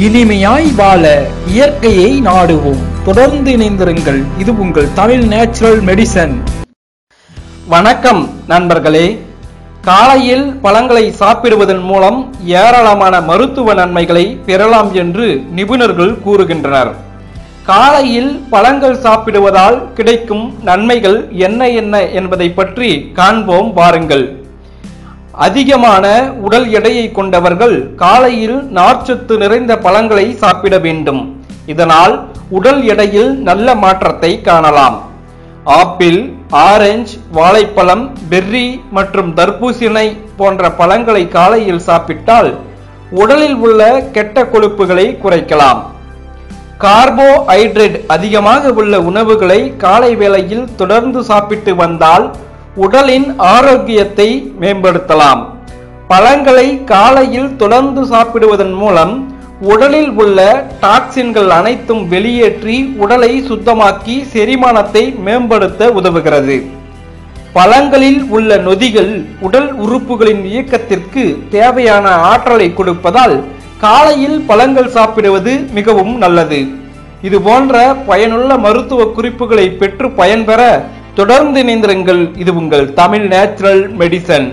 இனிமையாய் வாழ இயற்கையை நாடுவோம். தொடர்ந்து இணைந்திருங்கள். இது உங்கள் தமிழ் நேச்சுரல் மெடிசன். வணக்கம் நண்பர்களே. காலையில் பழங்களை சாப்பிடுவதன் மூலம் ஏராளமான மருத்துவ நன்மைகளை பெறலாம் என்று நிபுணர்கள் கூறுகின்றனர். காலையில் பழங்கள் சாப்பிடுவதால் கிடைக்கும் நன்மைகள் என்ன என்ன என்பதை பற்றி காண்போம் வாருங்கள். அதிகமான உடல் எடையை கொண்டவர்கள் காலையில் நார்ச்சத்து நிறைந்த பழங்களை சாப்பிட வேண்டும். இதனால் உடல் எடையில் நல்ல மாற்றத்தை காணலாம். ஆப்பிள் ஆரஞ்சு வாழைப்பழம் பெர்ரி மற்றும் தர்பூசணை போன்ற பழங்களை காலையில் சாப்பிட்டால் உடலில் உள்ள கெட்ட கொழுப்புகளை குறைக்கலாம். கார்போஹைட்ரேட் அதிகமாக உள்ள உணவுகளை காலை வேளையில் தொடர்ந்து சாப்பிட்டு வந்தால் உடலின் ஆரோக்கியத்தை மேம்படுத்தலாம். பழங்களை காலையில் தொடர்ந்து சாப்பிடுவதன் மூலம் உடலில் உள்ள டாக்சின்கள் அனைத்தும் வெளியேற்றி உடலை சுத்தமாக்கி செரிமானத்தை மேம்படுத்த உதவுகிறது. பழங்களில் உள்ள நொதிகள் உடல் உறுப்புகளின் இயக்கத்திற்கு தேவையான ஆற்றலை கொடுப்பதால் காலையில் பழங்கள் சாப்பிடுவது மிகவும் நல்லது. இது போன்ற பயனுள்ள மருத்துவ குறிப்புகளை பெற்று பயன்பெற தொடர்ந்து இணைந்திருங்கள். இது உங்கள் தமிழ் நேச்சுரல் மெடிசன்.